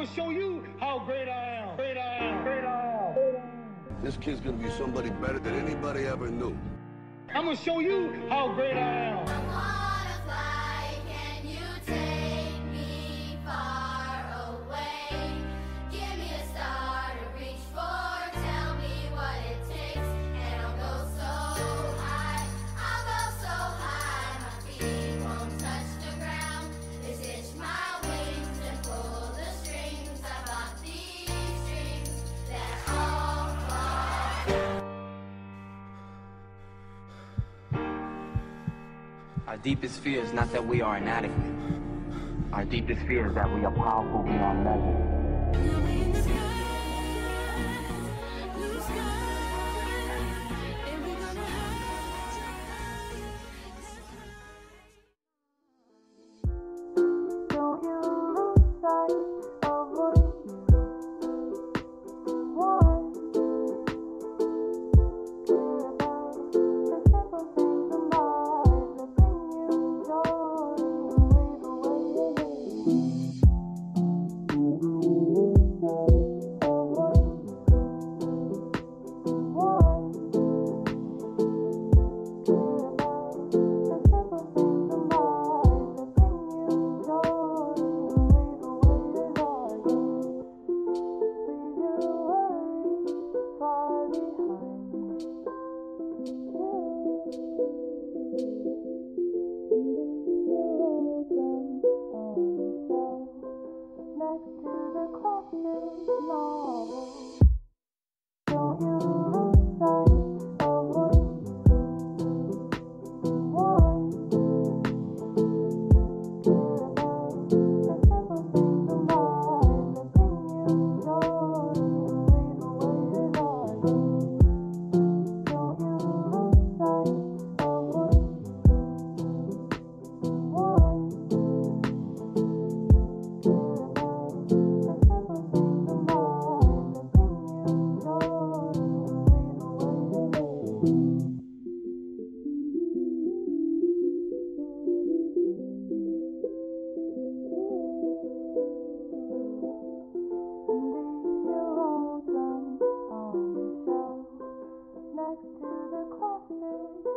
gonna show you how great I am. Great I am. Great I am. This kid's gonna be somebody better than anybody ever knew. I'm gonna show you how great I am. Our deepest fear is not that we are inadequate. Our deepest fear is that we are powerful beyond measure. Next to the cosmic